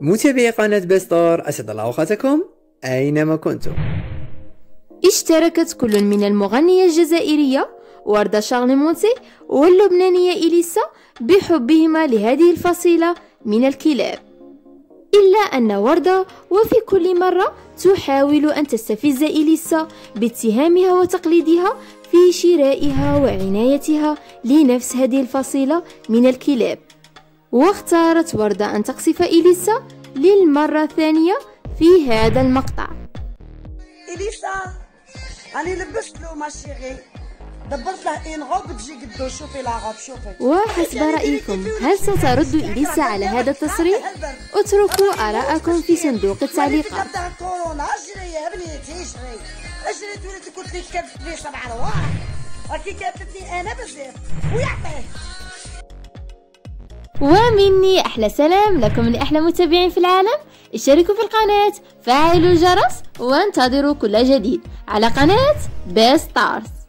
متابعي قناة بستار أسعد الله أوقاتكم أينما كنتم. اشتركت كل من المغنية الجزائرية وردة شارلمونتي واللبنانية إليسا بحبهما لهذه الفصيلة من الكلاب. إلا أن وردة وفي كل مرة تحاول أن تستفز إليسا باتهامها وتقليدها في شرائها وعنايتها لنفس هذه الفصيلة من الكلاب. واختارت وردة أن تقصف إليسا للمرة الثانية في هذا المقطع. إليسا أنا لبست له ماشيغي دبرت له إن غوب تجي قدو شوفي لاغوب شوفي. وحسب رأيكم هل سترد إليسا على هذا التصريح؟ اتركوا آراءكم في صندوق التعليقات. كورونا أجري يا بنيتي أجري. أجري تولي قلت لك كبت لي سبع رواح. راكي كبتني أنا بزاف ويعطيه ومني أحلى سلام لكم لأحلى متابعين في العالم. اشتركوا في القناة فعلوا الجرس وانتظروا كل جديد على قناة بيستارز